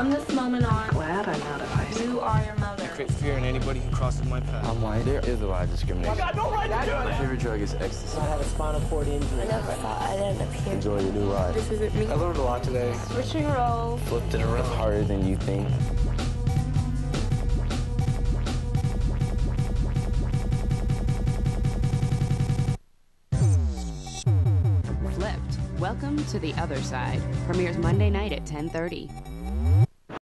From this moment on, Glad I'm out of high school. you are your mother. I Create fear in anybody who crosses my path. I'm white. There is a lot of discrimination. I got no right to. My favorite drug is ecstasy. I had a spinal cord injury. I never thought I'd end up here. Enjoy your new ride. This isn't me. I learned a lot today. Switching roles. Flipped it around. Harder than you think. Flipped. Welcome to the other side. Premieres Monday night at 10:30.